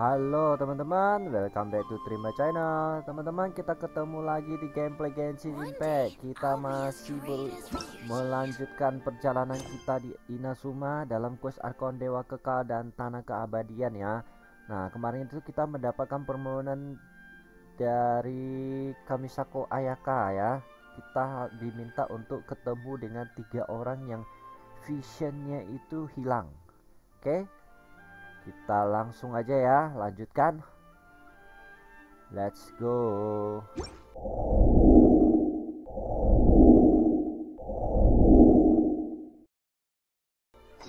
Halo teman-teman, welcome back to Terima Channel. Teman-teman kita ketemu lagi di gameplay Genshin Impact. Kita masih melanjutkan perjalanan kita di Inazuma Dalam quest Arkon Dewa Kekal dan Tanah Keabadian ya. Nah kemarin itu kita mendapatkan permohonan dari Kamisako Ayaka ya. Kita diminta untuk ketemu dengan tiga orang yang visionnya itu hilang. Oke kita langsung aja ya, lanjutkan. Let's go.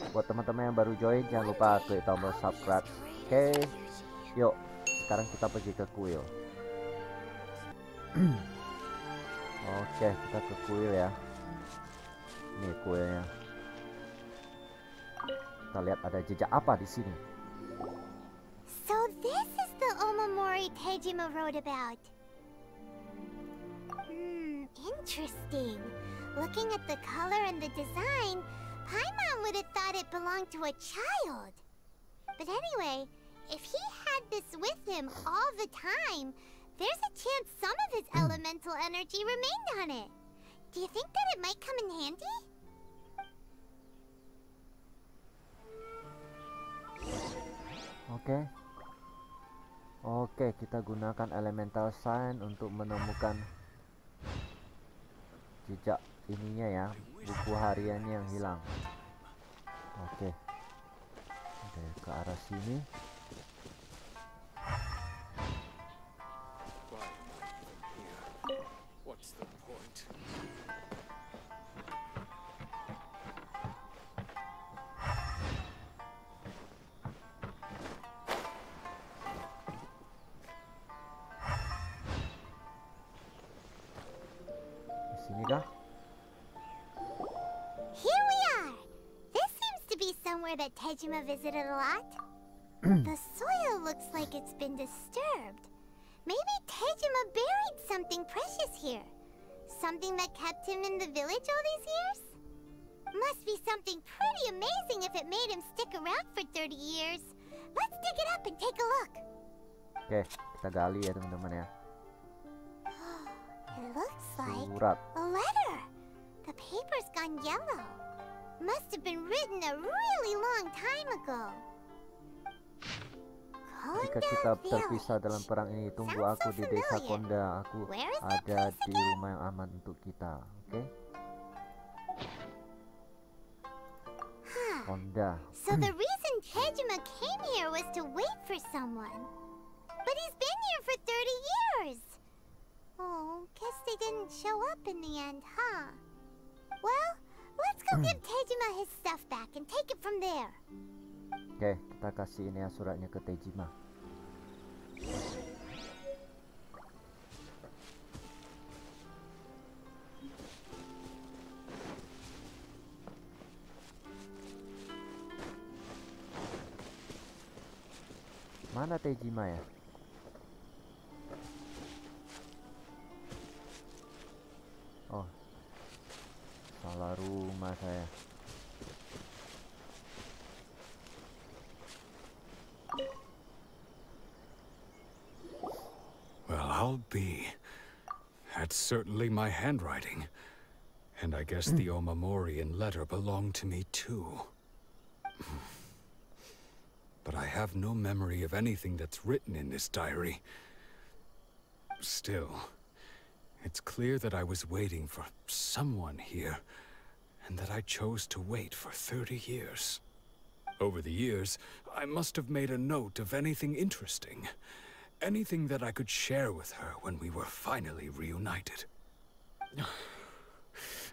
Buat teman-teman yang baru join, jangan lupa klik tombol subscribe. Oke, yuk. Sekarang kita pergi ke kuil. Oke, kita ke kuil ya. Ini kuilnya. Kita lihat ada jejak apa di sini. So this is the Omamori Tejima wrote about. Hmm, interesting. Looking at the color and the design, Paimon would have thought it belonged to a child. But anyway, if he had this with him all the time, there's a chance some of his elemental energy remained on it. Do you think that it might come in handy? Oke. Oke, kita gunakan elemental sign untuk menemukan jejak ininya ya, buku hariannya yang hilang. Oke. Oke, ke arah sini. Tejima visited a lot. Mm. the soil looks like it's been disturbed. Maybe Tejima buried something precious here. Something that kept him in the village all these years? Must be something pretty amazing if it made him stick around for 30 years. Let's dig it up and take a look. Oke, kita gali ya teman-teman ya. It looks like Surat. a letter. The paper's gone yellow. Must have been written a really long time ago. Jika kita terpisah dalam perang ini, tunggu aku di desa. Konda. Aku Where is ada di rumah yang aman untuk kita. Oke. Konda. So the reason Tejima came here was to wait for someone. But he's been here for 30 years. Oh, guess they didn't show up in the end, huh? Well, let's go give Tejima his stuff back and take it from there. Oke, kita kasih ini ya suratnya ke Tejima. Mana Tejima ya? Salah rumah saya. Well, I'll be. That's certainly my handwriting. And I guess the Omamorian letter belonged to me too. But I have no memory of anything that's written in this diary. Still, it's clear that I was waiting for someone here, and that I chose to wait for 30 years. Over the years, I must have made a note of anything interesting. Anything that I could share with her when we were finally reunited.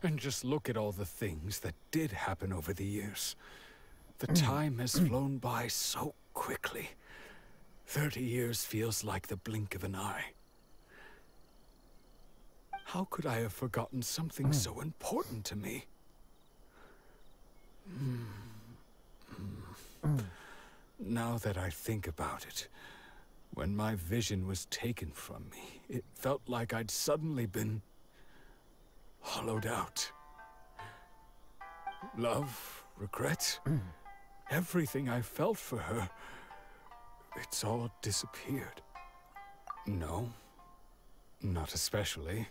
And just look at all the things that did happen over the years. The mm. time has flown by so quickly. Thirty years feels like the blink of an eye. How could I have forgotten something hmm. so important to me? Hmm. Hmm. Now that I think about it, when my vision was taken from me, it felt like I'd suddenly been hollowed out. Love, regret, everything I felt for her it's all disappeared. No, not especially.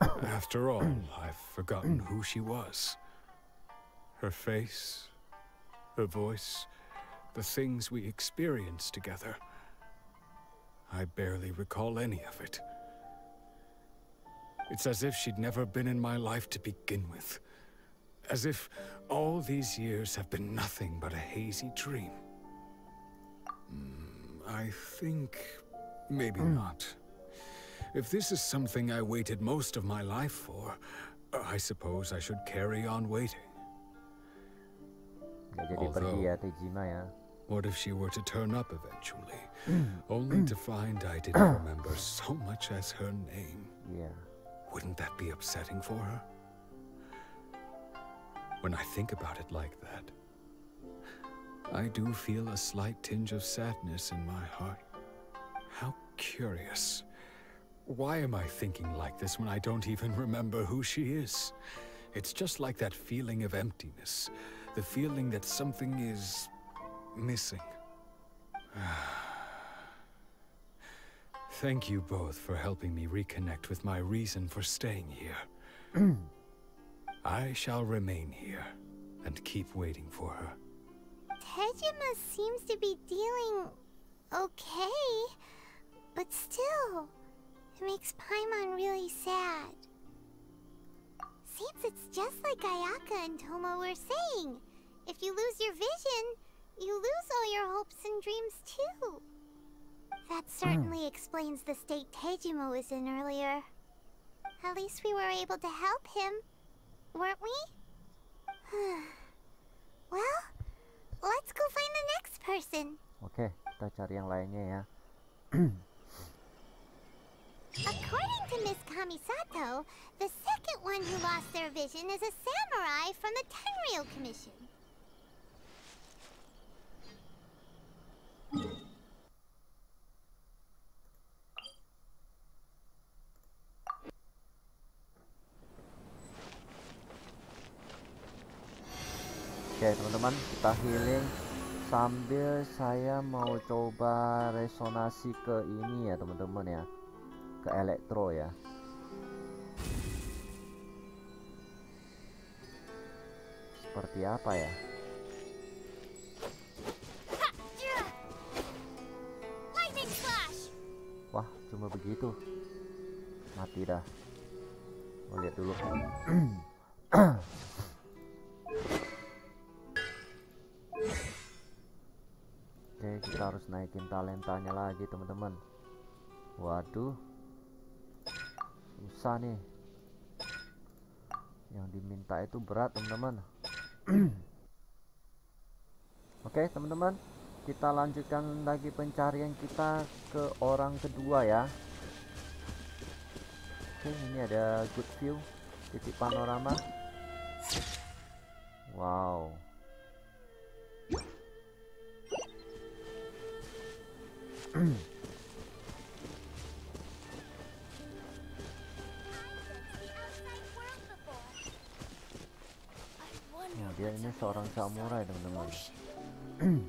After all, I've forgotten who she was. Her face, her voice, the things we experienced together. I barely recall any of it. It's as if she'd never been in my life to begin with. As if all these years have been nothing but a hazy dream. Mm, I think... maybe not. If this is something I waited most of my life for, uh, I suppose I should carry on waiting. Nggak jadi pergi ya Tejima ya. What if she were to turn up eventually, only to find I didn't remember so much as her name? Iya. Wouldn't that be upsetting for her? When I think about it like that, I do feel a slight tinge of sadness in my heart. How curious. Why am I thinking like this when I don't even remember who she is? It's just like that feeling of emptiness, the feeling that something is missing. Thank you both for helping me reconnect with my reason for staying here. I shall remain here and keep waiting for her. Tejima seems to be dealing okay, but still, makes Paimon really sad. Seems it's just like Ayaka and Thoma were saying. If you lose your vision, you lose all your hopes and dreams too. That certainly hmm. explains the state Tejima was in earlier. At least we were able to help him, weren't we? well, let's go find the next person. Okay, kita cari yang lainnya ya. According to Miss Kamisato, the second one who lost their vision is a samurai from the Tenryou Commission. Oke teman-teman, kita healing sambil saya mau coba resonasi ke ini ya teman-teman ya, ke elektro ya. Seperti apa ya? Wah, cuma begitu. Mati dah. Mau lihat dulu. Oke, kita harus naikin talentanya lagi, teman-teman. Waduh. Susah nih. Yang diminta itu berat, teman-teman. Oke, teman-teman. Kita lanjutkan lagi pencarian kita ke orang kedua ya. Oke, ini ada good view, titik panorama. Wow. Nah, dia ini seorang samurai, teman-teman.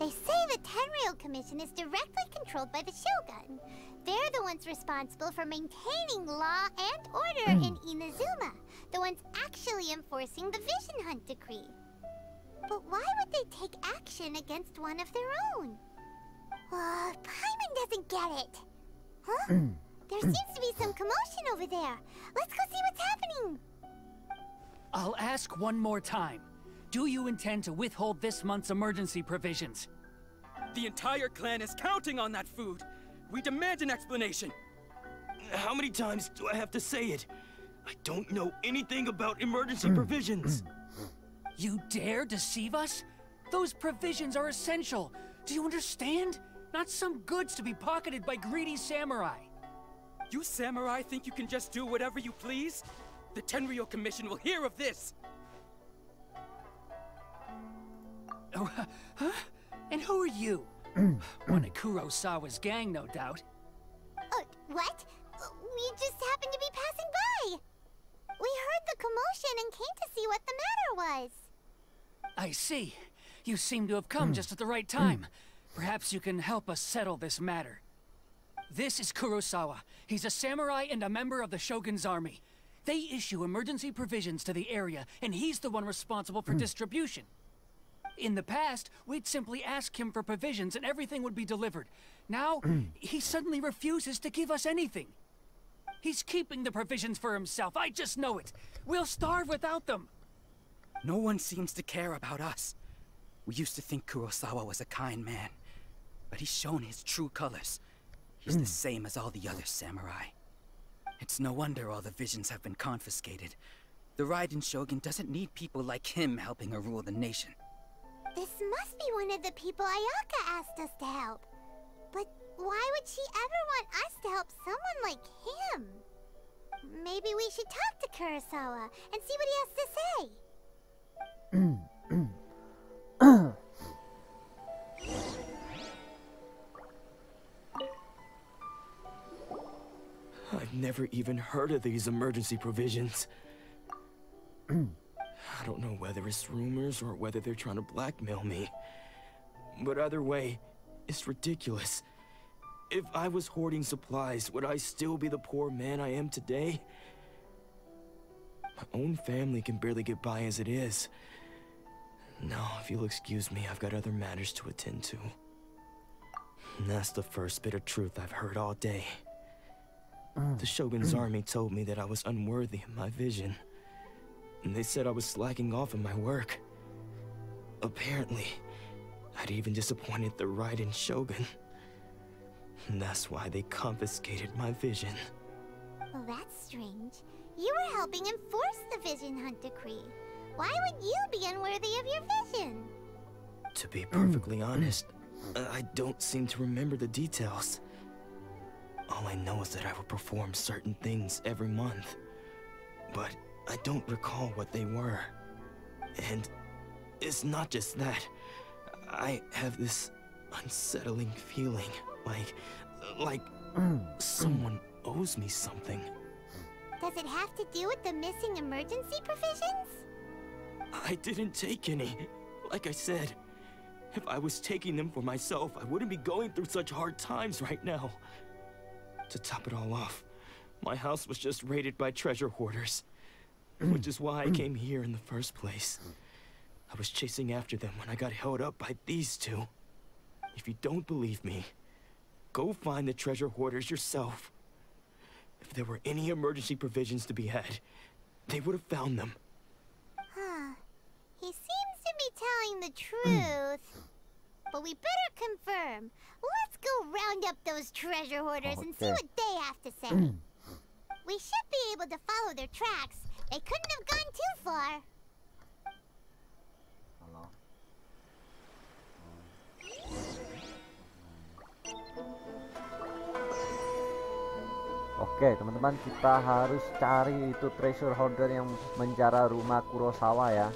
They say the Tenryou Commission is directly controlled by the Shogun. They're the ones responsible for maintaining law and order in Inazuma, the ones actually enforcing the Vision Hunt Decree. But why would they take action against one of their own? Uh, Paimon doesn't get it. Huh? there seems to be some commotion over there. Let's go see what's happening. I'll ask one more time. Do you intend to withhold this month's emergency provisions? The entire clan is counting on that food. We demand an explanation. How many times do I have to say it? I don't know anything about emergency hmm. provisions. You dare deceive us? Those provisions are essential. Do you understand? Not some goods to be pocketed by greedy samurai. You samurai think you can just do whatever you please? The Tenryou Commission will hear of this! Oh, huh? And who are you? One of Kurosawa's gang, no doubt. Uh, what? We just happened to be passing by. We heard the commotion and came to see what the matter was. I see. You seem to have come just at the right time. Perhaps you can help us settle this matter. This is Kurosawa. He's a samurai and a member of the Shogun's army. They issue emergency provisions to the area, and he's the one responsible for hmm. distribution. In the past, we'd simply ask him for provisions and everything would be delivered. Now, hmm. he suddenly refuses to give us anything. He's keeping the provisions for himself, I just know it. We'll starve without them. No one seems to care about us. We used to think Kurosawa was a kind man, but he's shown his true colors. He's the hmm. same as all the other samurai. It's no wonder all the visions have been confiscated. The Raiden Shogun doesn't need people like him helping her rule the nation. This must be one of the people Ayaka asked us to help. But why would she ever want us to help someone like him? Maybe we should talk to Kurosawa and see what he has to say. Hmm, hmm. Never even heard of these emergency provisions. I don't know whether it's rumors or whether they're trying to blackmail me. But either way, it's ridiculous. If I was hoarding supplies, would I still be the poor man I am today? My own family can barely get by as it is. Now, if you'll excuse me, I've got other matters to attend to. And that's the first bit of truth I've heard all day. The Shogun's mm. army told me that I was unworthy of my vision. And they said I was slacking off in my work. Apparently, I'd even disappointed the Raiden Shogun. And that's why they confiscated my vision. Well, that's strange. You were helping enforce the Vision Hunt Decree. Why would you be unworthy of your vision? To be perfectly honest, I don't seem to remember the details. All I know is that I would perform certain things every month. But I don't recall what they were. And it's not just that. I have this unsettling feeling, like, like someone owes me something. Does it have to do with the missing emergency provisions? I didn't take any. Like I said, if I was taking them for myself, I wouldn't be going through such hard times right now. To top it all off, my house was just raided by treasure hoarders. Which is why I came here in the first place. I was chasing after them when I got held up by these two. If you don't believe me, go find the treasure hoarders yourself. If there were any emergency provisions to be had, they would have found them. Huh. He seems to be telling the hmm. truth. But we better confirm. Let's go round up those treasure hoarders oh, and see what they have to say. Mm. we should be able to follow their tracks. They couldn't have gone too far. Halo. Oke teman-teman kita harus cari itu treasure hoarder yang menjara rumah Kurosawa ya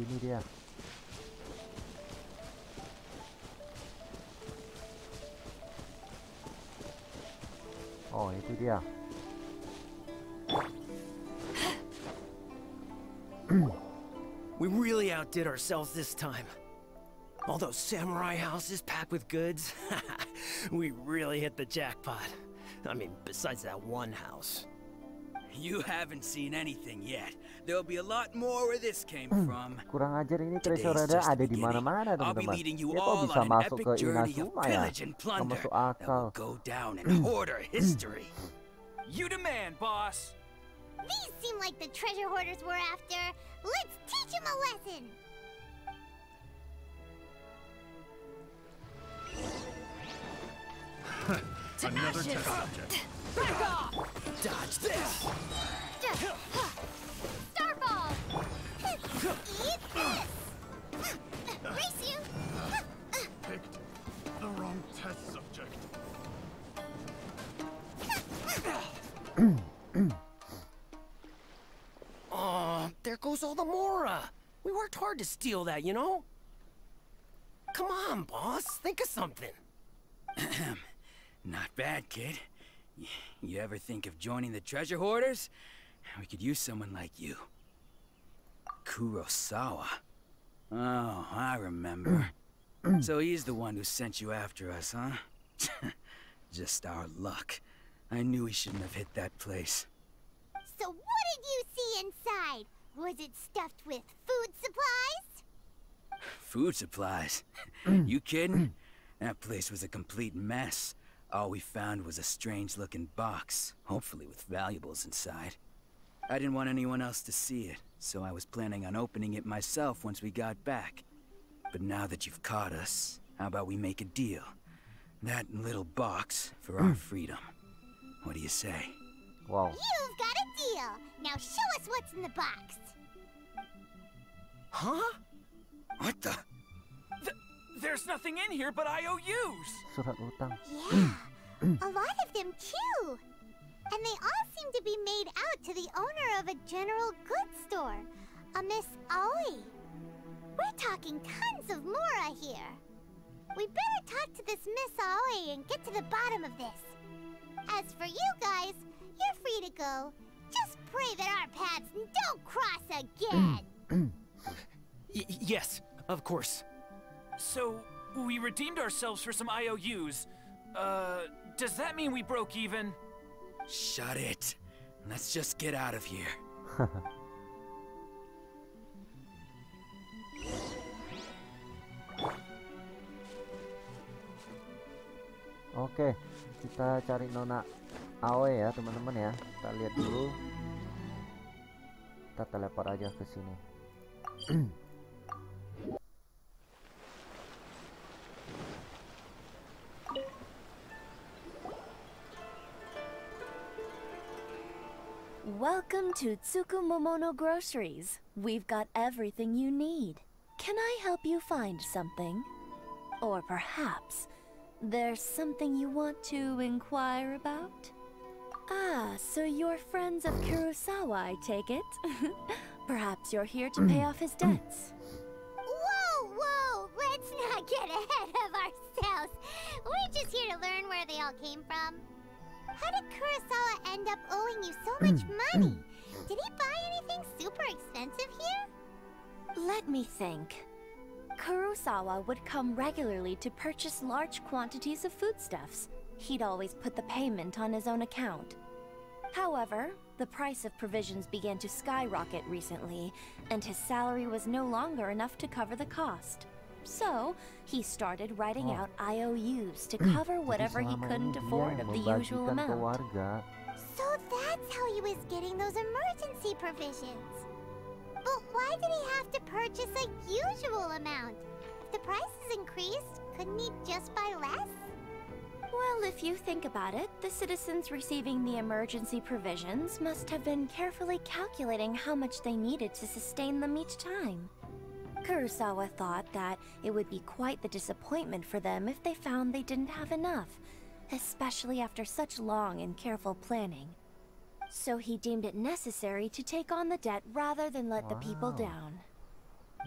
sekitar sini dia Oh We really outdid ourselves this time. All those samurai houses packed with goods. we really hit the jackpot. I mean, besides that one house. You haven't seen anything yet. There'll be a lot more where this came hmm. from. kurang ajar ini treasure Today's hoarder just the ada di mana-mana teman-teman leading you dia kok bisa masuk ke journey of Inazuma ya pillage and nggak plunder masuk akal will go down in hoarder history. You demand, boss. These seem like the treasure hoarders we're after. Let's teach them a lesson. Another test subject. Dodge this! Starball! Eat this! Race you! Picked the wrong test subject. Aw, there goes all the Mora. We worked hard to steal that, you know? Come on, boss. Think of something. Not bad, kid. You ever think of joining the treasure hoarders? We could use someone like you. Kurosawa. Oh, I remember. so he's the one who sent you after us, huh? Just our luck. I knew we shouldn't have hit that place. So what did you see inside? Was it stuffed with food supplies? Food supplies? you kidding? That place was a complete mess. All we found was a strange-looking box, hopefully with valuables inside. I didn't want anyone else to see it, so I was planning on opening it myself once we got back. But now that you've caught us, how about we make a deal? That little box for our hmm. freedom. What do you say? Wow. You've got a deal. Now show us what's in the box. Huh? What the? There's nothing in here but IOUs! Surat utang. Yeah, a lot of them too. And they all seem to be made out to the owner of a general goods store, a Miss Aoi. We're talking tons of Mora here. We better talk to this Miss Aoi and get to the bottom of this. As for you guys, you're free to go. Just pray that our paths don't cross again. Yes, of course. So, we redeemed ourselves for some IOUs. Uh, does that mean we broke even? Shut it. Let's just get out of here. Oke, kita cari Nona Aoi ya teman-teman ya. Kita lihat dulu. Kita teleport aja ke sini. Welcome to Tsukumomono Groceries. We've got everything you need. Can I help you find something? Or perhaps there's something you want to inquire about? Ah, so you're friends of Kurosawa, I take it? perhaps you're here to pay off his debts. Whoa, whoa! Let's not get ahead of ourselves. We're just here to learn where they all came from. How did Kurosawa end up owing you so much hmm. money? Hmm. Did he buy anything super expensive here? Let me think. Kurosawa would come regularly to purchase large quantities of foodstuffs. He'd always put the payment on his own account. However, the price of provisions began to skyrocket recently, and his salary was no longer enough to cover the cost. So, he started writing Oh. out IOUs to cover whatever he couldn't afford of the usual amount. So that's how he was getting those emergency provisions. But why did he have to purchase a usual amount? If the prices increased, couldn't he just buy less? Well, if you think about it, the citizens receiving the emergency provisions must have been carefully calculating how much they needed to sustain them each time. Kurosawa thought that it would be quite the disappointment for them if they found they didn't have enough, especially after such long and careful planning. So he deemed it necessary to take on the debt rather than let the people down.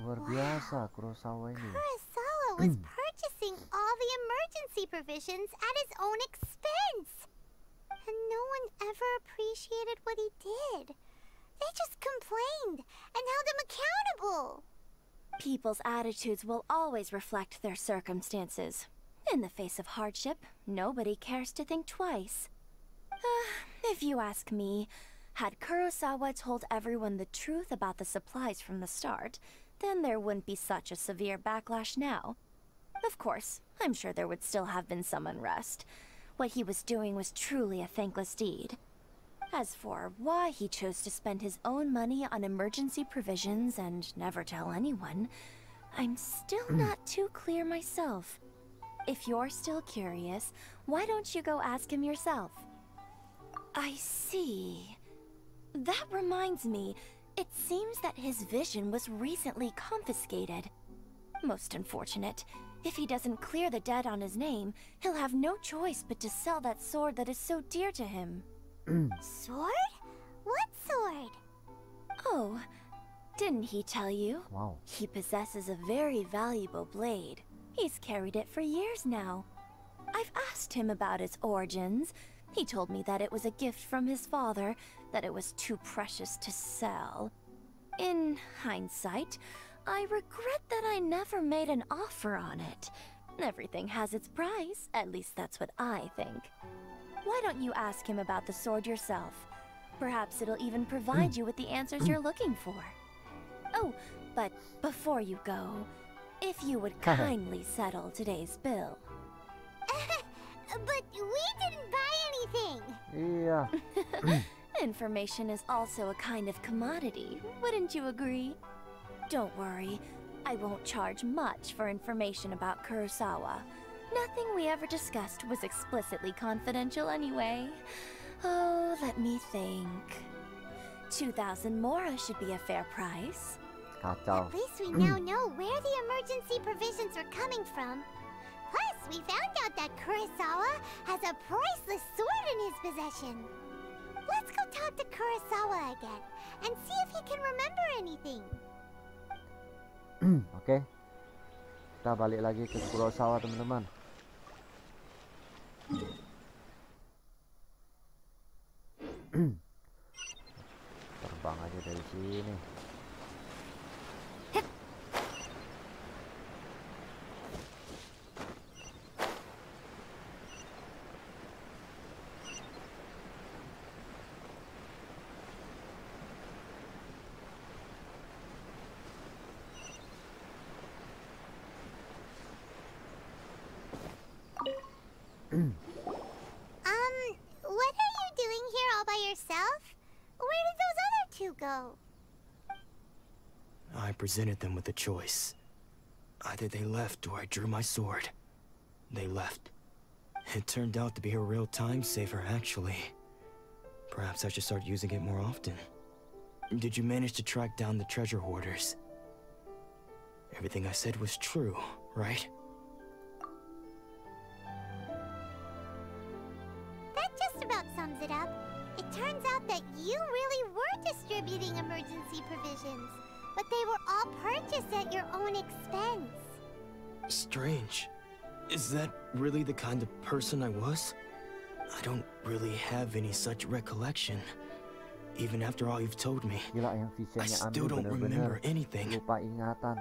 Luar biasa Kurosawa ini. Kurosawa was hmm. purchasing all the emergency provisions at his own expense. And no one ever appreciated what he did. They just complained and held him accountable. People's attitudes will always reflect their circumstances. In the face of hardship, nobody cares to think twice. Ah, if you ask me, had Kurosawa told everyone the truth about the supplies from the start, then there wouldn't be such a severe backlash now. Of course, I'm sure there would still have been some unrest. What he was doing was truly a thankless deed. As for why he chose to spend his own money on emergency provisions and never tell anyone, I'm still hmm. not too clear myself. If you're still curious, why don't you go ask him yourself? I see. That reminds me, it seems that his vision was recently confiscated. Most unfortunate. If he doesn't clear the debt on his name, he'll have no choice but to sell that sword that is so dear to him. Mm. Sword? What sword? Oh, didn't he tell you? Wow. He possesses a very valuable blade. He's carried it for years now. I've asked him about its origins. He told me that it was a gift from his father, that it was too precious to sell. In hindsight, I regret that I never made an offer on it. Everything has its price, at least that's what I think. Why don't you ask him about the sword yourself? Perhaps it'll even provide hmm. you with the answers you're hmm. looking for. Oh, but before you go, if you would kindly settle today's bill. but we didn't buy anything. Iya. Information is also a kind of commodity, wouldn't you agree? Don't worry, I won't charge much for information about Kurosawa. Nothing we ever discussed was explicitly confidential anyway. Oh, let me think. 2,000 mora should be a fair price. At least we now know where the emergency provisions were coming from. Plus, we found out that Kurosawa has a priceless sword in his possession. Let's go talk to Kurosawa again and see if he can remember anything. Hmm, Oke. Kita balik lagi ke Kurosawa, teman-teman. Terbang aja dari sini. Presented them with a choice. Either they left or I drew my sword. They left. It turned out to be a real time saver, actually. Perhaps I should start using it more often. Did you manage to track down the treasure hoarders? Everything I said was true, right? That just about sums it up. It turns out that you really were distributing emergency provisions, but they were all purchased at your own expense. Strange. Is that really the kind of person I was? I don't really have any such recollection. Even after all you've told me, I still don't remember anything.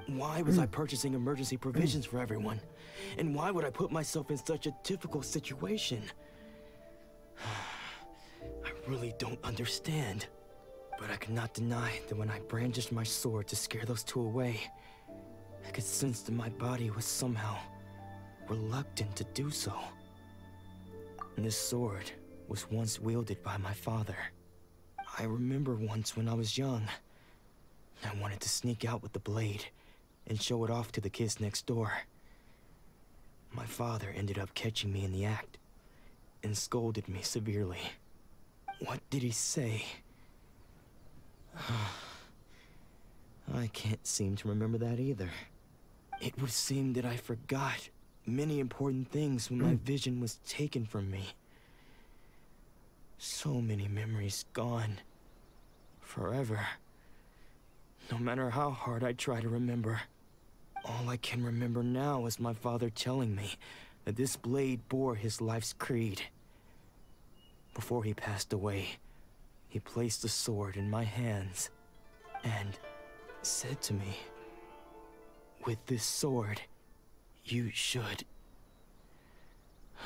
Why was I purchasing emergency provisions for everyone? And why would I put myself in such a difficult situation? I really don't understand. But I could not deny that when I brandished my sword to scare those two away, I could sense that my body was somehow reluctant to do so. And this sword was once wielded by my father. I remember once when I was young, I wanted to sneak out with the blade and show it off to the kids next door. My father ended up catching me in the act and scolded me severely. What did he say? I can't seem to remember that either. It would seem that I forgot many important things when my vision was taken from me. So many memories gone. Forever. No matter how hard I try to remember, all I can remember now is my father telling me that this blade bore his life's creed. Before he passed away, he placed the sword in my hands and said to me, With this sword, you should.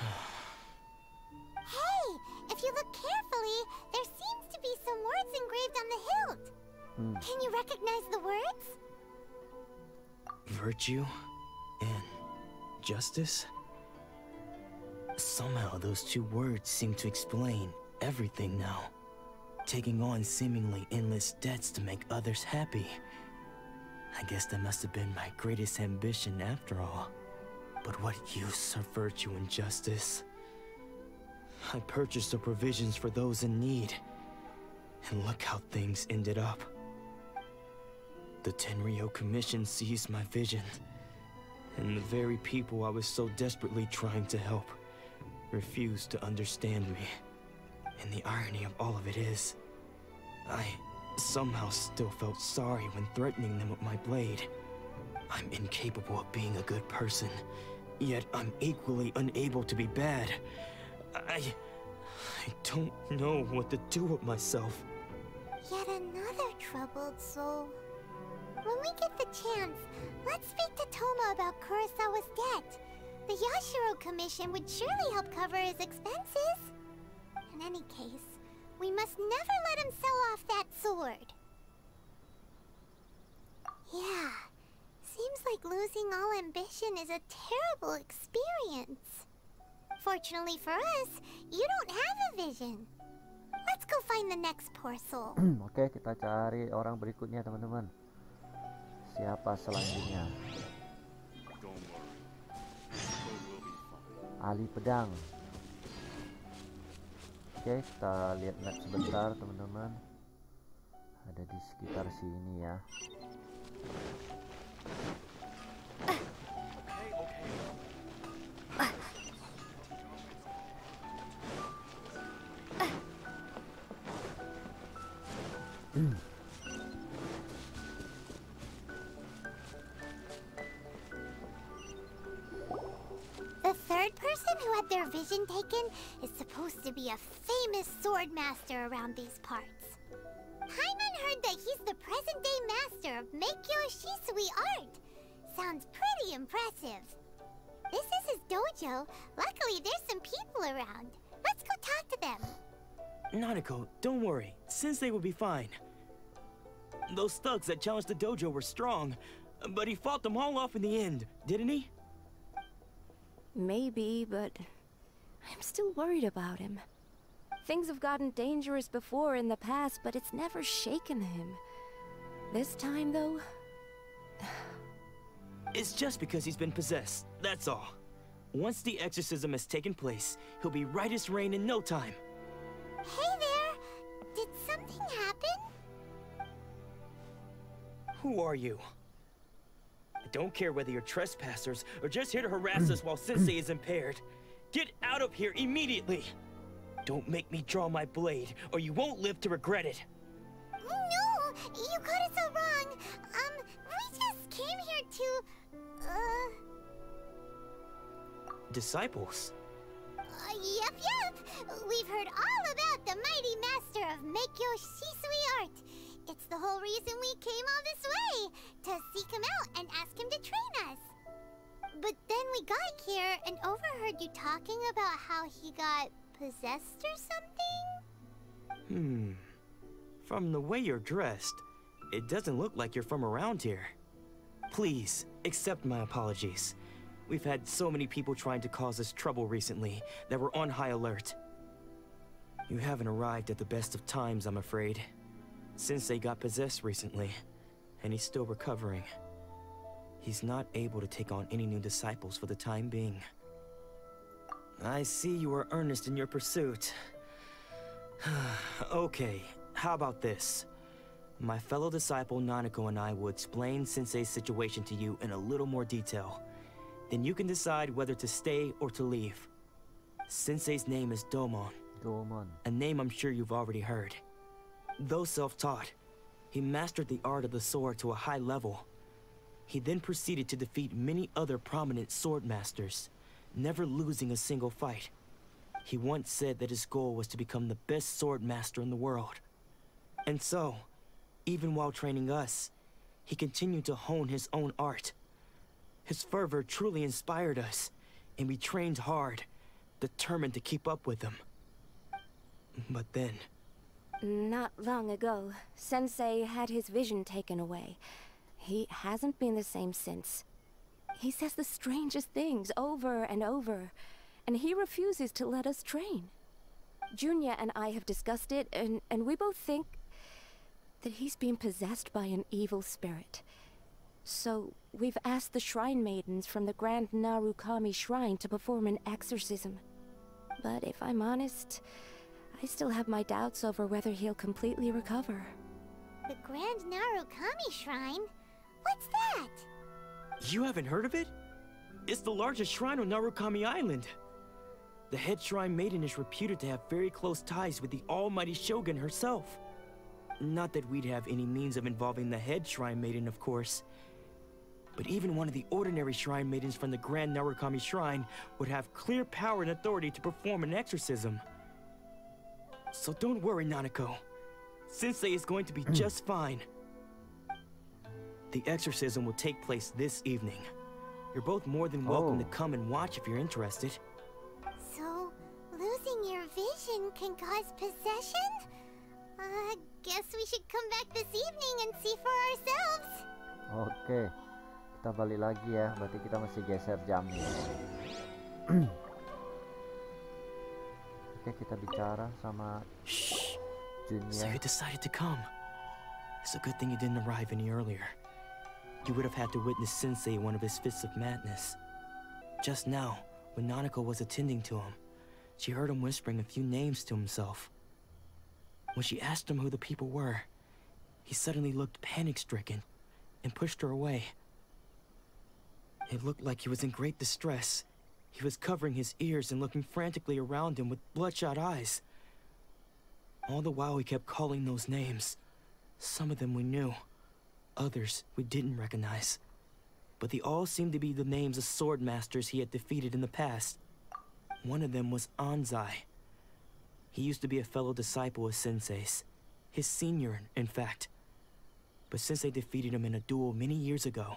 Hey, if you look carefully, there seems to be some words engraved on the hilt. Hmm. Can you recognize the words? virtue and justice? Somehow those two words seem to explain everything now. Taking on seemingly endless debts to make others happy. I guess that must have been my greatest ambition after all. But what use of virtue and justice? I purchased the provisions for those in need. And look how things ended up. The Tenryou Commission seized my vision. And the very people I was so desperately trying to help refused to understand me. And the irony of all of it is, I somehow still felt sorry when threatening them with my blade. I'm incapable of being a good person, Yet I'm equally unable to be bad. I... I don't know what to do with myself. Yet another troubled soul. When we get the chance, let's speak to Thoma about Kurosawa's debt. The Yashiro Commission would surely help cover his expenses. In any case, we must never let him sell off that sword. Yeah, seems like losing all ambition is a terrible experience. Fortunately for us, you don't have a vision. Let's go find the next poor soul. Hmm, oke, kita cari orang berikutnya, teman-teman. Siapa selanjutnya? Ali Pedang. Oke, kita lihat map sebentar, teman-teman. Ada di sekitar sini ya. The who had their vision taken is supposed to be a famous sword master around these parts. Paimon heard that he's the present-day master of Meikyo Shisui art. Sounds pretty impressive. This is his dojo. Luckily, there's some people around. Let's go talk to them. Nanako, don't worry. Sensei will be fine. Those thugs that challenged the dojo were strong, but he fought them all off in the end, didn't he? Maybe, but I'm still worried about him. Things have gotten dangerous before in the past, but it's never shaken him. This time, though, It's just because he's been possessed, that's all. Once the exorcism has taken place, he'll be right as rain in no time. Hey there! Did something happen? Who are you? I don't care whether you're trespassers or just here to harass us while Sensei is impaired. Get out of here immediately! Don't make me draw my blade, or you won't live to regret it. No! You got it so wrong! Um, we just came here to... Uh... Disciples? Uh, yep, yep! We've heard all about the mighty master of Meikyo Shisui art. It's the whole reason we came all this way, to seek him out and ask him to train us. But then we got here and overheard you talking about how he got possessed or something? Hmm. From the way you're dressed, it doesn't look like you're from around here. Please, accept my apologies. We've had so many people trying to cause us trouble recently that we're on high alert. You haven't arrived at the best of times, I'm afraid. Sensei got possessed recently, and he's still recovering. He's not able to take on any new disciples for the time being. I see you are earnest in your pursuit. okay, how about this? My fellow disciple Nanako and I will explain Sensei's situation to you in a little more detail. Then you can decide whether to stay or to leave. Sensei's name is Domon, Domon. a name I'm sure you've already heard. Though self-taught, he mastered the art of the sword to a high level. He then proceeded to defeat many other prominent sword masters, never losing a single fight. He once said that his goal was to become the best sword master in the world. And so, even while training us, he continued to hone his own art. His fervor truly inspired us, and we trained hard, determined to keep up with him. But then, not long ago, Sensei had his vision taken away. He hasn't been the same since. He says the strangest things over and over, and he refuses to let us train. Junya and I have discussed it, and, and we both think that he's been possessed by an evil spirit. So, we've asked the shrine maidens from the Grand Narukami Shrine to perform an exorcism. But if I'm honest, I still have my doubts over whether he'll completely recover. The Grand Narukami Shrine? What's that? you haven't heard of it? It's the largest shrine on Narukami Island. The head shrine maiden is reputed to have very close ties with the almighty shogun herself. Not that we'd have any means of involving the head shrine maiden, of course. But even one of the ordinary shrine maidens from the Grand Narukami Shrine would have clear power and authority to perform an exorcism. So don't worry, Nanako. Sensei is going to be hmm. just fine. The exorcism will take place this evening. You're both more than welcome to Oh. come and watch if you're interested. So, losing your vision can cause possession? I guess we should come back this evening and see for ourselves. Oke, kita balik lagi ya. Berarti kita masih geser jamnya. Kita bicara sama Shh. So you decided to come. It's a good thing you didn't arrive any earlier. You would have had to witness Sensei in one of his fits of madness. Just now, when Nanako was attending to him, she heard him whispering a few names to himself. When she asked him who the people were, he suddenly looked panic-stricken and pushed her away. It looked like he was in great distress. He was covering his ears and looking frantically around him with bloodshot eyes. All the while he kept calling those names. Some of them we knew, others we didn't recognize. But they all seemed to be the names of sword masters he had defeated in the past. One of them was Anzai. He used to be a fellow disciple of Sensei's, his senior, in fact. But Sensei defeated him in a duel many years ago,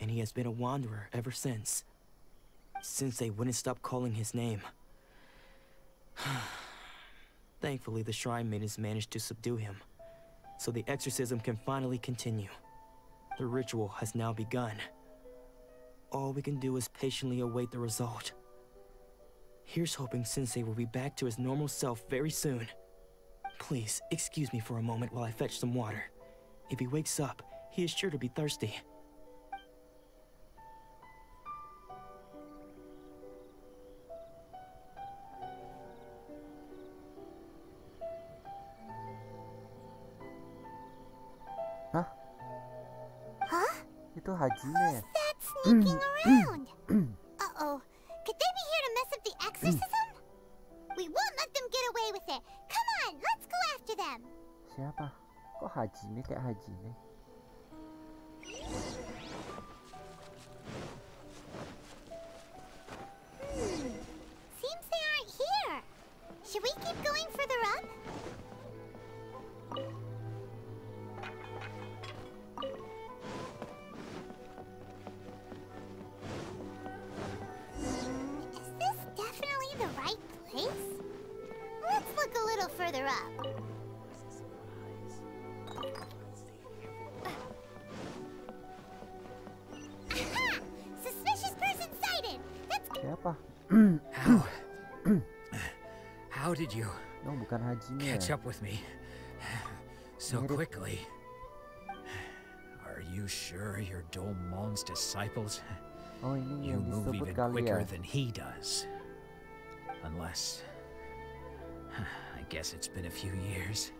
and he has been a wanderer ever since. Sensei wouldn't stop calling his name. Thankfully, the Shrine Maidens managed to subdue him, so the exorcism can finally continue. The ritual has now begun. All we can do is patiently await the result. Here's hoping Sensei will be back to his normal self very soon. Please, excuse me for a moment while I fetch some water. If he wakes up, he is sure to be thirsty. Itu Hajime. That's sneaking around. Uh-oh. Could they be here to mess up the exorcism? we won't let them get away with it. Come on, let's go after them. Siapa? Kok Hajime kayak Hajime? Catch up with me so quickly? Are you sure you're Domon's disciples? Oh, You move even quicker than he does. Unless. I guess it's been a few years.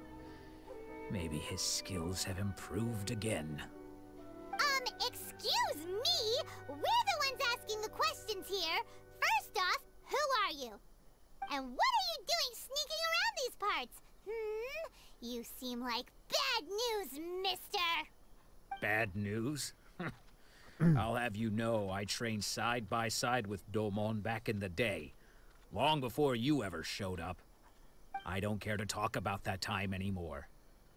Maybe his skills have improved again. Um, excuse me? We're the ones asking the questions here. First off, who are you? And what are parts? Hmm? You seem like bad news, mister. Bad news? I'll have you know I trained side by side with Domon back in the day, long before you ever showed up. I don't care to talk about that time anymore.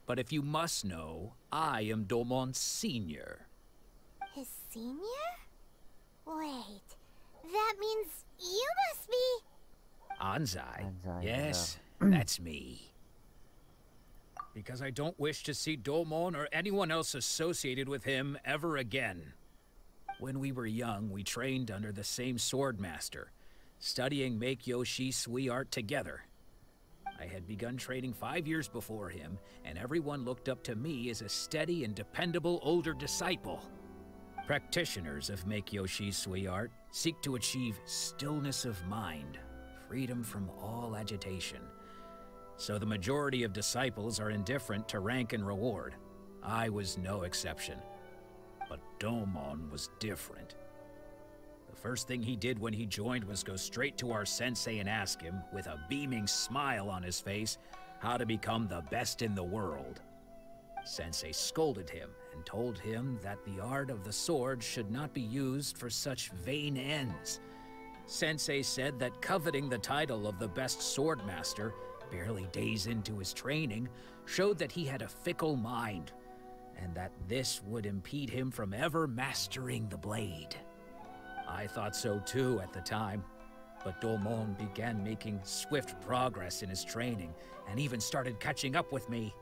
But if you must know, I am Domon's senior. His senior? Wait, that means you must be. Anzai? Anzai, yes, Mm. that's me. Because I don't wish to see Domon or anyone else associated with him ever again. When we were young, we trained under the same sword master, studying Yoshi Sui art together. I had begun training five years before him, and everyone looked up to me as a steady and dependable older disciple. Practitioners of Meikyo Shisui art seek to achieve stillness of mind, freedom from all agitation. So the majority of disciples are indifferent to rank and reward. I was no exception. But Domon was different. The first thing he did when he joined was go straight to our sensei and ask him, with a beaming smile on his face, how to become the best in the world. Sensei scolded him and told him that the art of the sword should not be used for such vain ends. Sensei said that coveting the title of the best swordmaster, barely days into his training, showed that he had a fickle mind, and that this would impede him from ever mastering the blade. I thought so too at the time, but Domon began making swift progress in his training and even started catching up with me.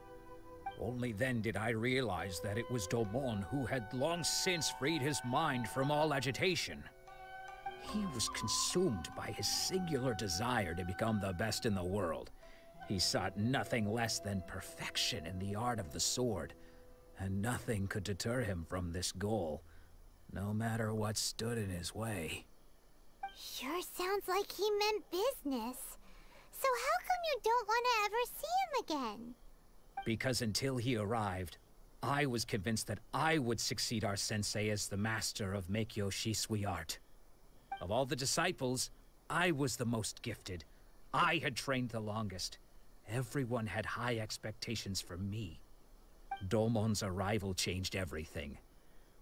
Only then did I realize that it was Domon who had long since freed his mind from all agitation. He was consumed by his singular desire to become the best in the world. He sought nothing less than perfection in the art of the sword, and nothing could deter him from this goal, no matter what stood in his way. Sure sounds like he meant business. So how come you don't want to ever see him again? Because until he arrived, I was convinced that I would succeed our sensei as the master of Meikyo Shisui art. Of all the disciples, I was the most gifted. I had trained the longest. Everyone had high expectations for me. Domon's arrival changed everything.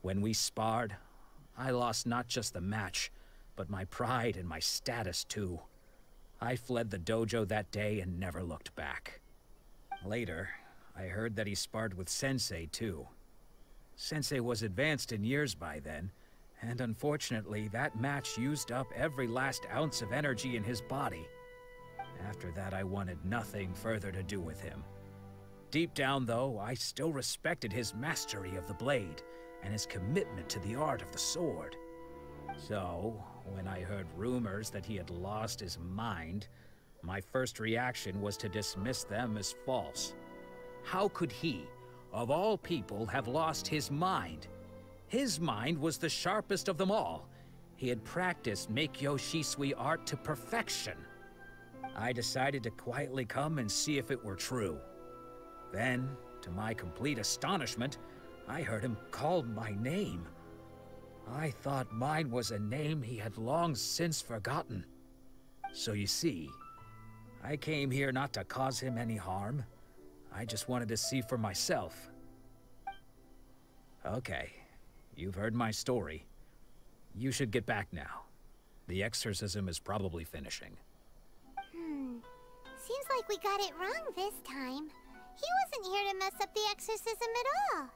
When we sparred, I lost not just the match, but my pride and my status too. I fled the dojo that day and never looked back. Later, I heard that he sparred with Sensei too. Sensei was advanced in years by then, and unfortunately, that match used up every last ounce of energy in his body. After that, I wanted nothing further to do with him. Deep down, though, I still respected his mastery of the blade and his commitment to the art of the sword. So, when I heard rumors that he had lost his mind, my first reaction was to dismiss them as false. How could he, of all people, have lost his mind? His mind was the sharpest of them all. He had practiced Meikyo Shisui art to perfection. I decided to quietly come and see if it were true. Then, to my complete astonishment, I heard him call my name. I thought mine was a name he had long since forgotten. So you see, I came here not to cause him any harm. I just wanted to see for myself. Okay, you've heard my story. You should get back now. The exorcism is probably finishing. Seems like we got it wrong this time. He wasn't here to mess up the exorcism at all.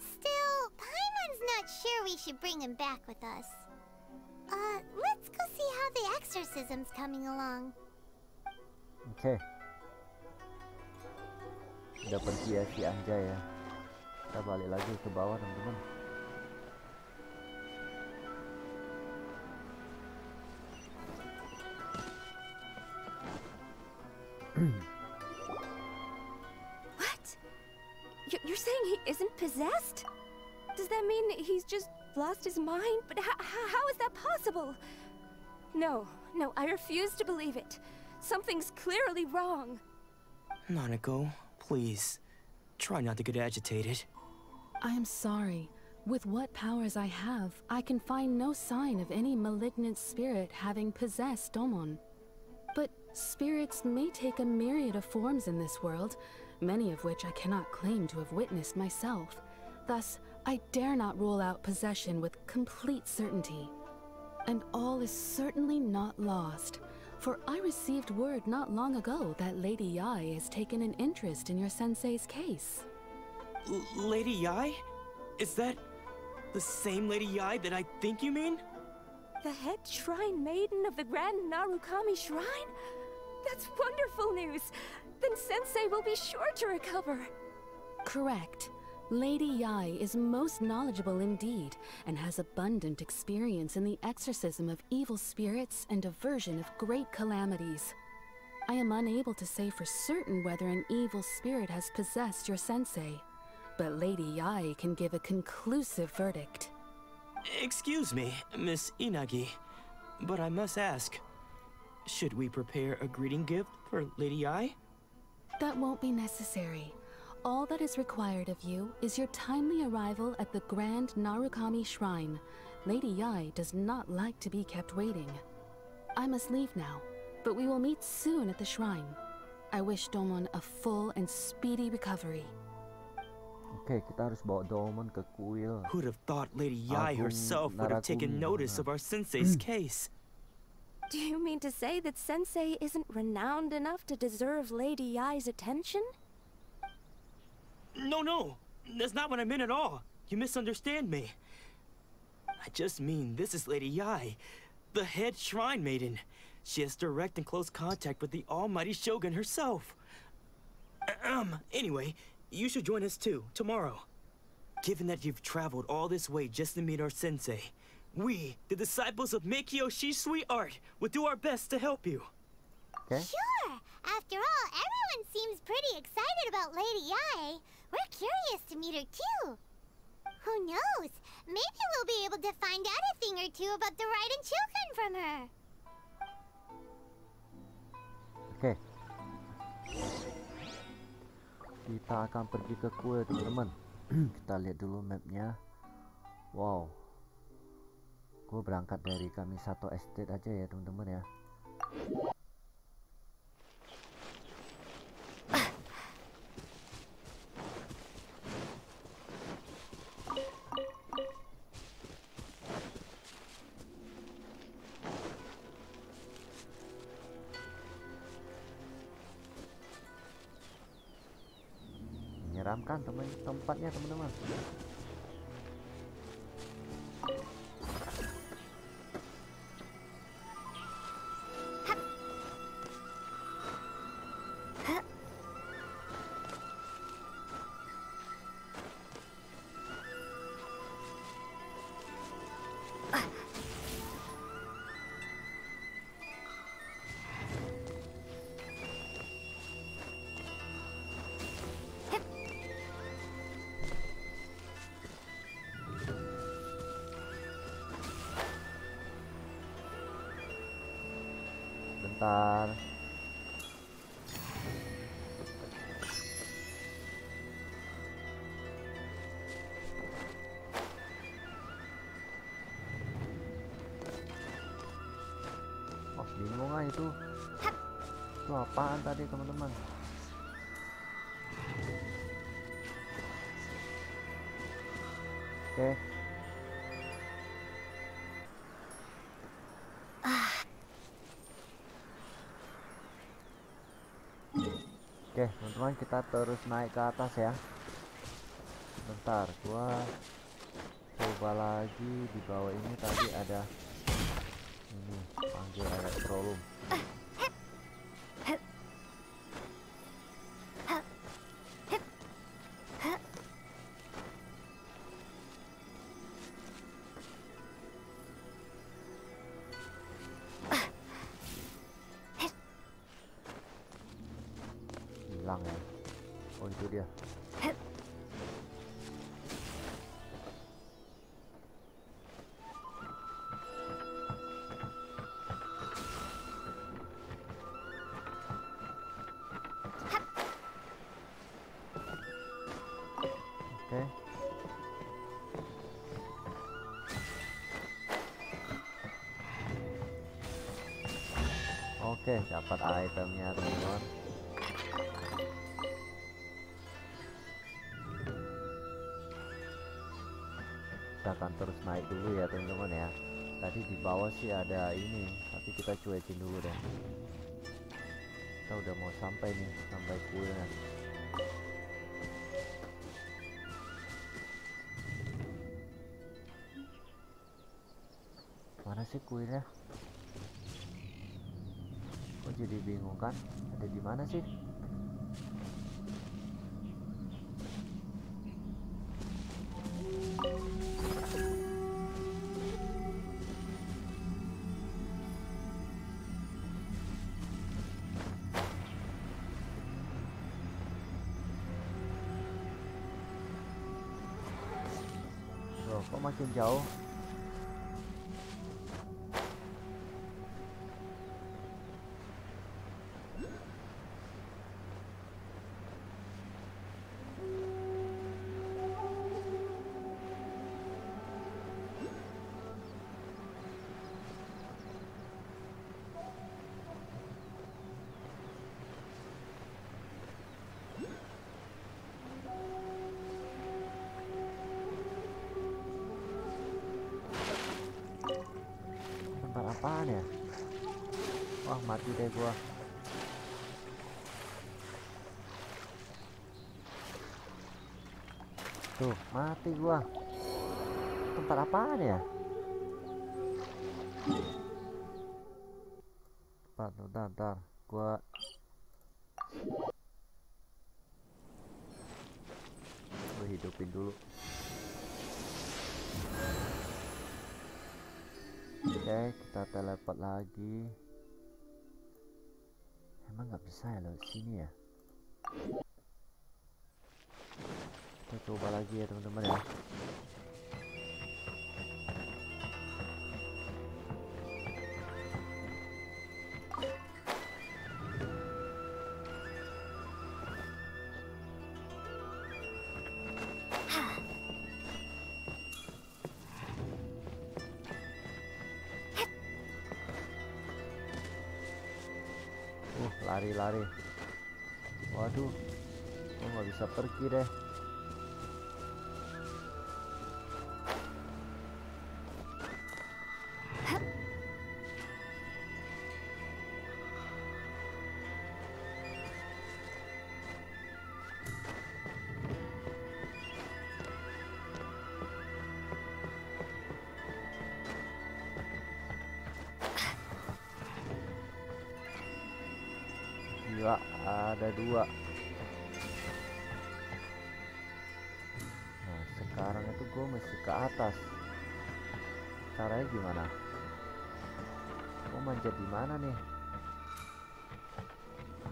Still, Paimon's not sure we should bring him back with us. Uh, let's go see how the exorcism's coming along. Okay. Udah pergi ya si Anjay ya. Kita balik lagi ke bawah teman-teman. what? You're saying he isn't possessed? Does that mean he's just lost his mind? But how is that possible? No, no, I refuse to believe it. Something's clearly wrong. Nanako, please. Try not to get agitated. I am sorry. With what powers I have, I can find no sign of any malignant spirit having possessed Domon. But spirits may take a myriad of forms in this world, many of which I cannot claim to have witnessed myself. Thus, I dare not rule out possession with complete certainty. And all is certainly not lost. For I received word not long ago that Lady Yae has taken an interest in your sensei's case. L Lady Yae? Is that the same Lady Yae that I think you mean? The head shrine maiden of the Grand Narukami Shrine? That's wonderful news! Then Sensei will be sure to recover. Correct. Lady Yae is most knowledgeable indeed, and has abundant experience in the exorcism of evil spirits and aversion of great calamities. I am unable to say for certain whether an evil spirit has possessed your sensei, but Lady Yae can give a conclusive verdict. Excuse me, Miss Inagi, but I must ask, should we prepare a greeting gift for Lady Yae? That won't be necessary. All that is required of you is your timely arrival at the Grand Narukami Shrine. Lady Yae does not like to be kept waiting. I must leave now, but we will meet soon at the shrine. I wish Domon a full and speedy recovery. Oke, kita harus bawa Domon ke kuil. Who'd have thought Lady Yae Agung herself would have taken notice of our sensei's case? Do you mean to say that Sensei isn't renowned enough to deserve Lady Yae's attention? No, no, that's not what I meant at all. You misunderstand me. I just mean this is Lady Yae, the head shrine maiden. She has direct and close contact with the almighty Shogun herself. Um, anyway, you should join us too, tomorrow. Given that you've traveled all this way just to meet our sensei, we, the disciples of Meikyo Shisui Art, will do our best to help you. Okay. Sure. After all, everyone seems pretty excited about Lady Yae. We're curious to meet her too. Who knows? Maybe we'll be able to find out a thing or two about the Raiden children from her. Oke. Kita akan pergi ke kuil, teman-teman. Kita lihat dulu mapnya. Wow. Gue berangkat dari Kamisato Estate aja ya, teman-teman ya. Menyeramkan teman tempatnya, teman-teman. Bentar. Oh, bingung ah itu. Itu apaan tadi, teman-teman? Teman-teman, kita terus naik ke atas ya. Bentar, gua coba lagi di bawah ini tadi ada ini panggil elektrolum. Hilang Oke, dapat itemnya teman-teman. Kita akan terus naik dulu ya teman-teman ya. Tadi di bawah sih ada ini, tapi kita cuekin dulu deh. Kita udah mau sampai nih, sampai kuilnya. Mana sih kuilnya? Jadi bingung kan? Ada di mana sih? Apaan ya? Wah mati deh gua. Tuh mati gua. Tempat apaan ya? Tempat bentar, bentar. Gua gua hidupin dulu oke kita teleport lagi. Emang nggak bisa ya lewat sini ya? Kita coba lagi ya teman-teman ya bisa pergi deh. Gila, ada dua. Ke atas. Caranya gimana? Gue manjat di mana nih?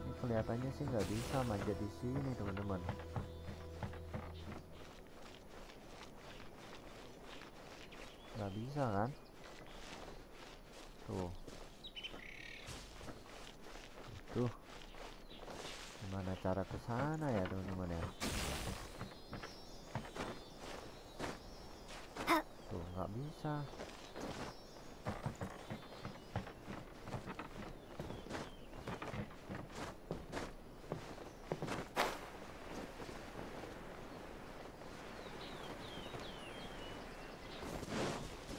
Ini kelihatannya sih nggak bisa manjat di sini, teman-teman. Nggak bisa kan? Tuh. Tuh. Gimana cara ke sana ya? Tuh, bisa.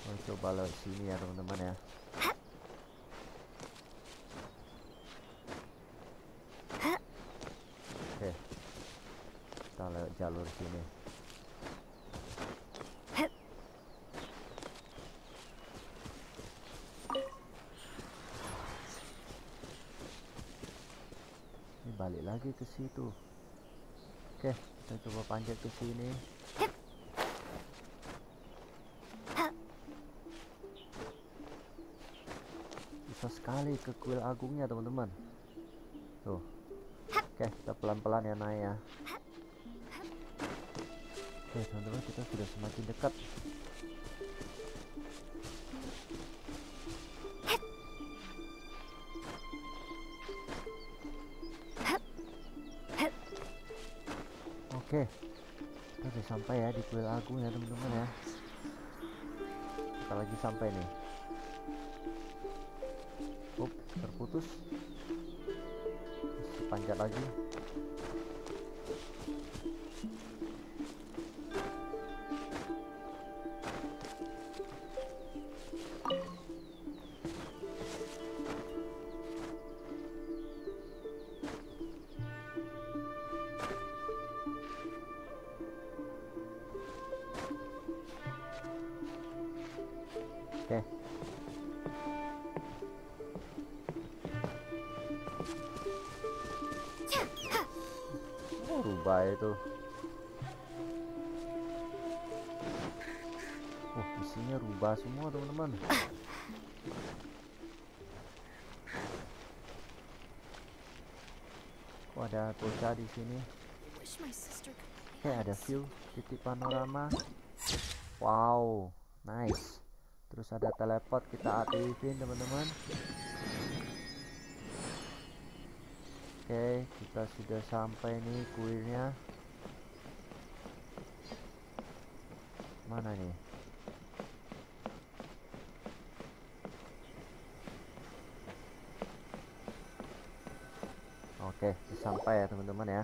Oh, coba lewat sini ya, teman-teman ya. Oke. Kita lewat jalur sini. Ini balik lagi ke situ. Oke, kita coba panjat ke sini. Bisa sekali ke kuil agungnya, teman-teman. Tuh. Oke, kita pelan-pelan ya naik ya. Oke, teman-teman, kita sudah semakin dekat. Kuil agung ya teman-teman ya. Kita lagi sampai nih. Up, terputus. Masih panjat lagi. Rubah itu. Oh, isinya rubah semua, teman-teman. Oh, ada bocah di sini. Oke, ada view titik panorama. Wow, nice. Terus ada teleport kita aktifin, teman-teman. Oke, kita sudah sampai nih kuilnya. Mana nih? Oke, sampai ya teman-teman ya.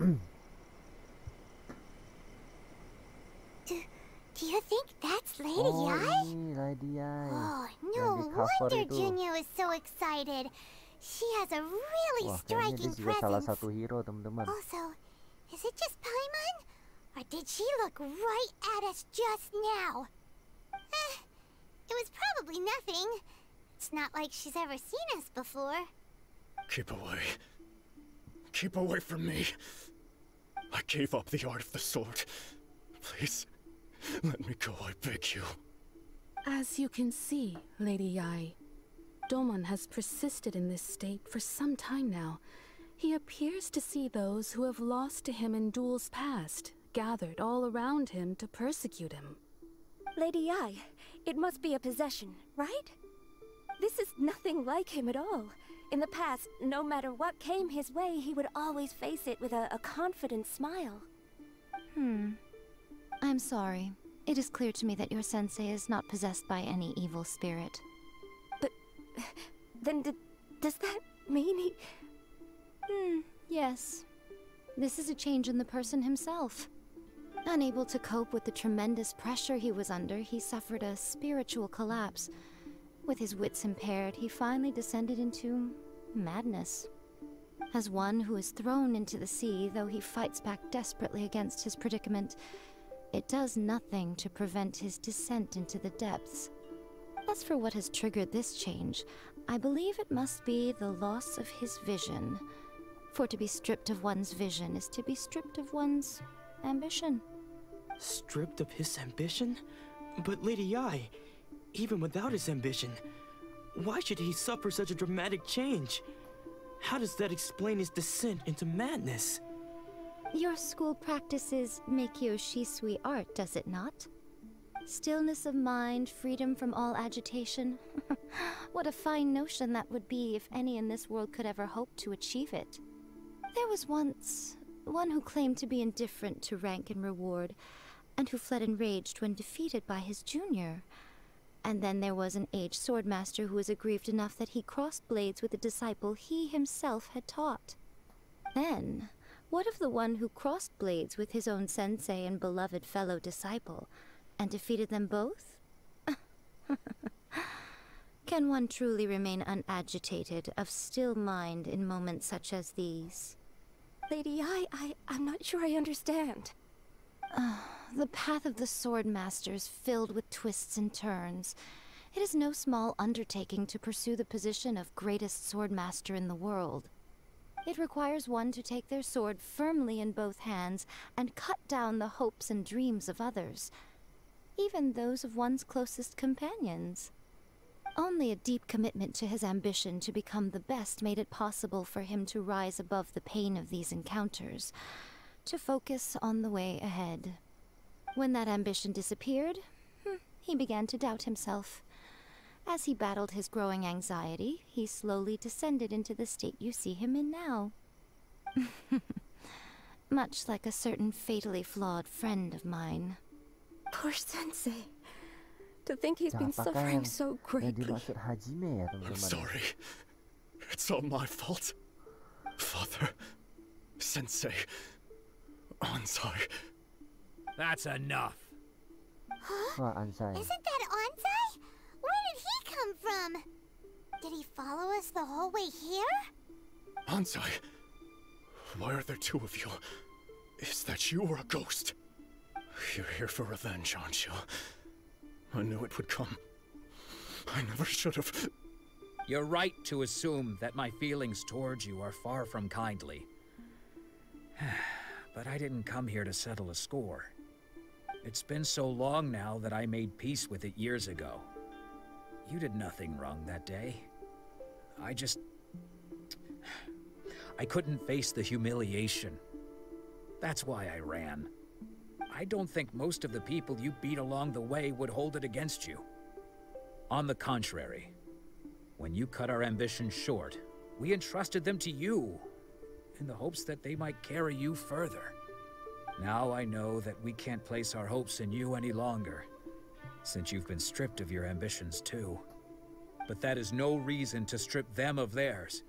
striking dia juga salah satu hero teman-teman. Also, is it just Paimon? Or did she look right at us just now? Eh, it was probably nothing. It's not like she's ever seen us before. Keep away. Keep away from me. I gave up the art of the sword. Please, let me go, I beg you. As you can see, Lady Yae, Domon has persisted in this state for some time now. He appears to see those who have lost to him in duels past, gathered all around him to persecute him. Lady Yae, it must be a possession, right? This is nothing like him at all. In the past, no matter what came his way, he would always face it with a, a confident smile. Hmm. I'm sorry. It is clear to me that your sensei is not possessed by any evil spirit. Then does that mean he... Hmm, yes. This is a change in the person himself. Unable to cope with the tremendous pressure he was under, he suffered a spiritual collapse. With his wits impaired, he finally descended into madness. As one who is thrown into the sea, though he fights back desperately against his predicament, it does nothing to prevent his descent into the depths. As for what has triggered this change, I believe it must be the loss of his vision. For to be stripped of one's vision is to be stripped of one's ambition. Stripped of his ambition? But Lady Yae, even without his ambition, why should he suffer such a dramatic change? How does that explain his descent into madness? Your school practices Meikyo Shisui art, does it not? Stillness of mind, freedom from all agitation. what a fine notion that would be if any in this world could ever hope to achieve it. There was once one who claimed to be indifferent to rank and reward, and who fled enraged when defeated by his junior. And then there was an aged swordmaster who was aggrieved enough that he crossed blades with a disciple he himself had taught. Then, what of the one who crossed blades with his own sensei and beloved fellow disciple, and defeated them both? Can one truly remain unagitated, of still mind in moments such as these? Lady I, I, I'm not sure I understand. Ah, the path of the sword master is filled with twists and turns. It is no small undertaking to pursue the position of greatest sword master in the world. It requires one to take their sword firmly in both hands and cut down the hopes and dreams of others, even those of one's closest companions. Only a deep commitment to his ambition to become the best made it possible for him to rise above the pain of these encounters, to focus on the way ahead. When that ambition disappeared, hmm, he began to doubt himself. As he battled his growing anxiety, he slowly descended into the state you see him in now. Much like a certain fatally flawed friend of mine. Poor Sensei. To think he's been suffering so greatly. dimaksud Hajime ya I'm sorry. It's all my fault. Father, Sensei, Anzai. That's enough. Wah Anzai. Isn't that Anzai? Where did he come from? Did he follow us the whole way here? Anzai, why are there two of you? Is that you or a ghost? You're here for revenge, aren't you? I knew it would come. I never should have. You're right to assume that my feelings towards you are far from kindly. but I didn't come here to settle a score. It's been so long now that I made peace with it years ago. You did nothing wrong that day. I just. I couldn't face the humiliation. That's why I ran. I don't think most of the people you beat along the way would hold it against you. On the contrary, when you cut our ambitions short, we entrusted them to you, in the hopes that they might carry you further. Now I know that we can't place our hopes in you any longer, since you've been stripped of your ambitions too. But that is no reason to strip them of theirs.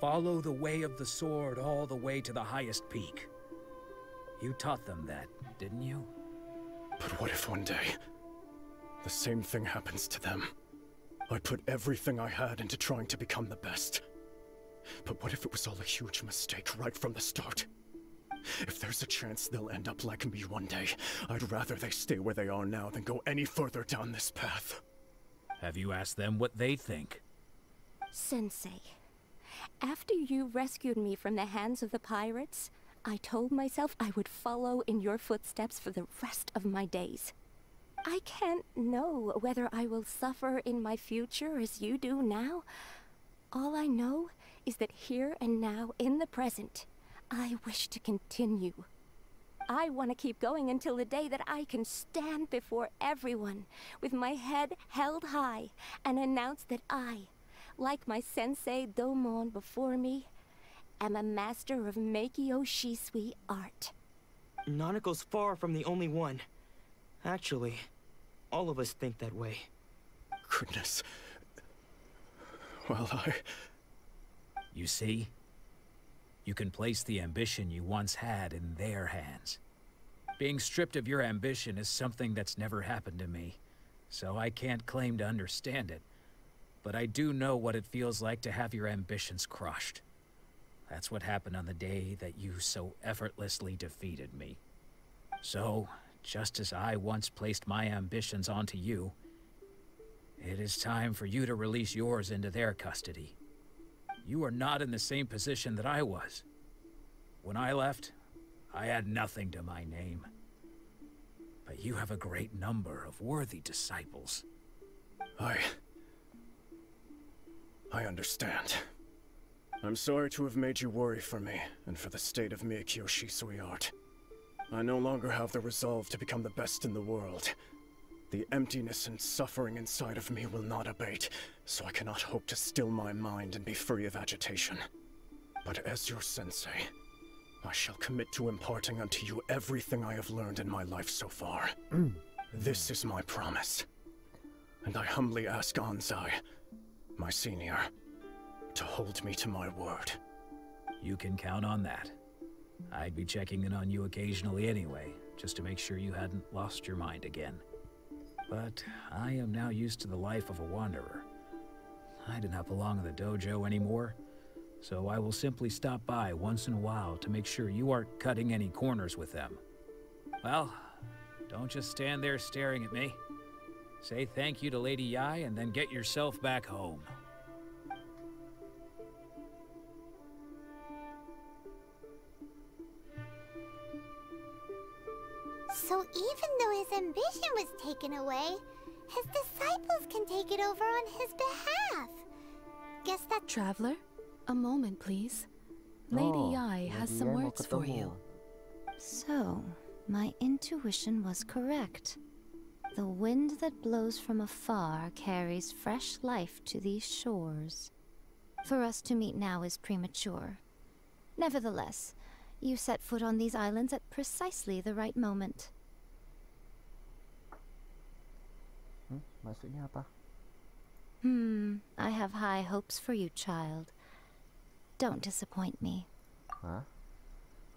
Follow the way of the sword all the way to the highest peak. You taught them that, didn't you? But what if one day, the same thing happens to them? I put everything I had into trying to become the best. But what if it was all a huge mistake right from the start? If there's a chance they'll end up like me one day, I'd rather they stay where they are now than go any further down this path. Have you asked them what they think? Sensei, after you rescued me from the hands of the pirates, I told myself I would follow in your footsteps for the rest of my days. I can't know whether I will suffer in my future as you do now. All I know is that here and now, in the present, I wish to continue. I want to keep going until the day that I can stand before everyone with my head held high and announce that I, like my sensei Domon before me, am a master of Meikyo Shisui art. Nanako's far from the only one. Actually, all of us think that way. Goodness. Well, I... You see? You can place the ambition you once had in their hands. Being stripped of your ambition is something that's never happened to me, so I can't claim to understand it. But I do know what it feels like to have your ambitions crushed. That's what happened on the day that you so effortlessly defeated me. So, just as I once placed my ambitions onto you, it is time for you to release yours into their custody. You are not in the same position that I was. When I left, I had nothing to my name. But you have a great number of worthy disciples. I... I understand. I'm sorry to have made you worry for me, and for the state of Meikyo Shisui art. I no longer have the resolve to become the best in the world. The emptiness and suffering inside of me will not abate, so I cannot hope to still my mind and be free of agitation. But as your sensei, I shall commit to imparting unto you everything I have learned in my life so far. Mm. this is my promise. And I humbly ask Anzai, my senior, to hold me to my word. You can count on that. I'd be checking in on you occasionally anyway, just to make sure you hadn't lost your mind again. But I am now used to the life of a wanderer. I do not belong in the dojo anymore, so I will simply stop by once in a while to make sure you aren't cutting any corners with them. Well, don't just stand there staring at me. Say thank you to Lady Yae and then get yourself back home. So even though his ambition was taken away, his disciples can take it over on his behalf. Guess that Traveler, a moment, please. Lady Oh, Yae has some words for you. So, my intuition was correct. The wind that blows from afar carries fresh life to these shores. For us to meet now is premature. Nevertheless, you set foot on these islands at precisely the right moment. Hmm, maksudnya apa? Hmm, I have high hopes for you, child. Don't disappoint me. Hah?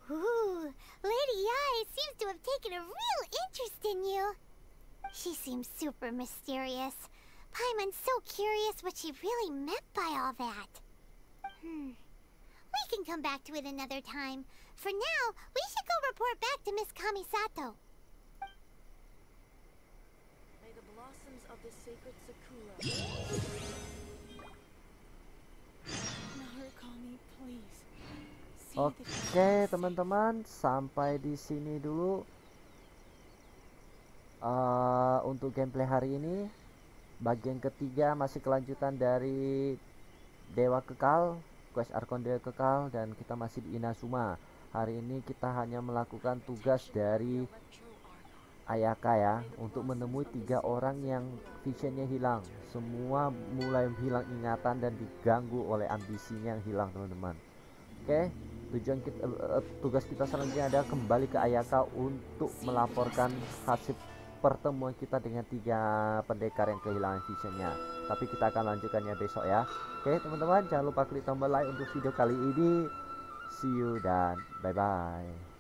Ooh, Lady Yae seems to have taken a real interest in you. She seems super mysterious. Paimon's so curious what she really meant by all that. Hmm. We can come back to it another time. For now, we should go report back to Miss Kamisato. May the blossoms of the sacred sakura. Narukami, please. Oke, teman-teman, sampai di sini dulu eh, untuk gameplay hari ini. Bagian ketiga masih kelanjutan dari Dewa Kekal, quest Arkon Dewa Kekal dan kita masih di Inazuma. Hari ini kita hanya melakukan tugas dari Ayaka ya untuk menemui tiga orang yang visionnya hilang. Semua mulai hilang ingatan dan diganggu oleh ambisinya yang hilang, teman-teman. Oke, tujuan kita eh, tugas kita selanjutnya adalah kembali ke Ayaka untuk melaporkan hasil pertemuan kita dengan tiga pendekar yang kehilangan visionnya. Tapi kita akan lanjutkannya besok ya. Oke, teman-teman, jangan lupa klik tombol like untuk video kali ini. See you dan bye bye.